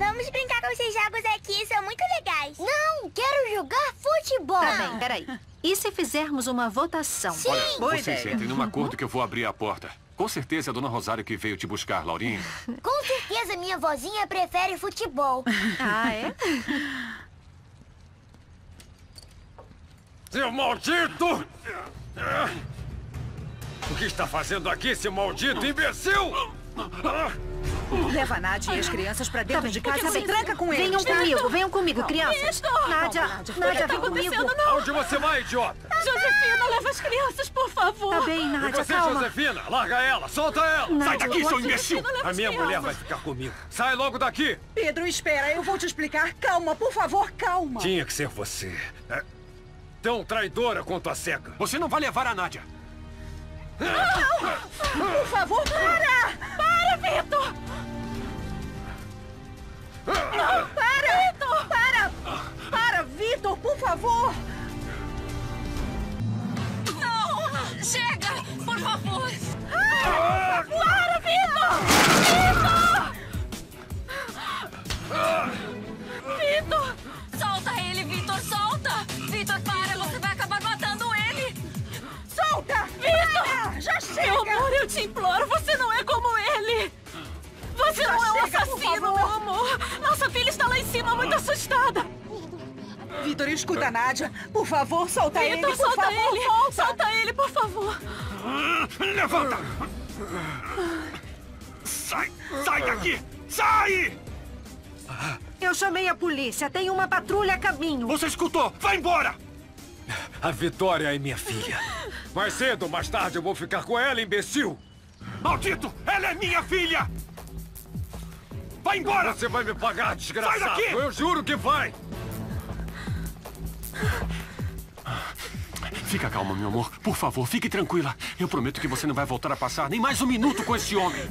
Vamos brincar com esses jogos aqui, são muito legais. Não, quero jogar futebol. Tá bem, peraí. E se fizermos uma votação? Sim. Olha, boa vocês ideia. entrem num acordo que eu vou abrir a porta. Com certeza é a dona Rosário que veio te buscar, Laurinha. Com certeza minha vozinha prefere futebol. Ah, é? Seu maldito! O que está fazendo aqui, seu maldito imbecil? Leva a Nádia e as crianças pra dentro Tá de casa tá e tranca com eles. Venham comigo, venham comigo, crianças. Estou. Nádia, Nádia, vem comigo. Aonde você vai, idiota? Josefina, leva as crianças, por favor. Tá bem, E Nádia, você, calma. Josefina? Larga ela, solta ela! Sai daqui, seu imbecil! A minha mulher vai ficar comigo. Sai logo daqui! Pedro, espera, eu vou te explicar. Calma, por favor, calma. Tinha que ser você. É tão traidora quanto a cega. Você não vai levar a Nádia. Por favor, para! Para, Vitor! Favor! Não! Chega! Por favor! Para, Vitor! Vitor! Solta ele, Vitor! Solta! Vitor, para! Você vai acabar matando ele! Solta! Vitor! Já Meu chega! amor, eu te imploro! Você não é como ele! Você Já não é um chega, assassino, meu amor! Nossa filha está lá em cima, muito assustada! Vitor, escuta a Nádia. Por favor, solta ele, Vitor, por solta favor, ele! volta. Solta ele, por favor! Levanta! Sai! Sai daqui! Sai! Eu chamei a polícia, tem uma patrulha a caminho. Você escutou? Vai embora! A Vitória é minha filha. Mais cedo ou mais tarde eu vou ficar com ela, imbecil! Maldito! Ela é minha filha! Vai embora! Você vai me pagar, desgraçado! Sai daqui! Eu juro que vai! Fica calma, meu amor. Por favor, fique tranquila. Eu prometo que você não vai voltar a passar nem mais um minuto com esse homem.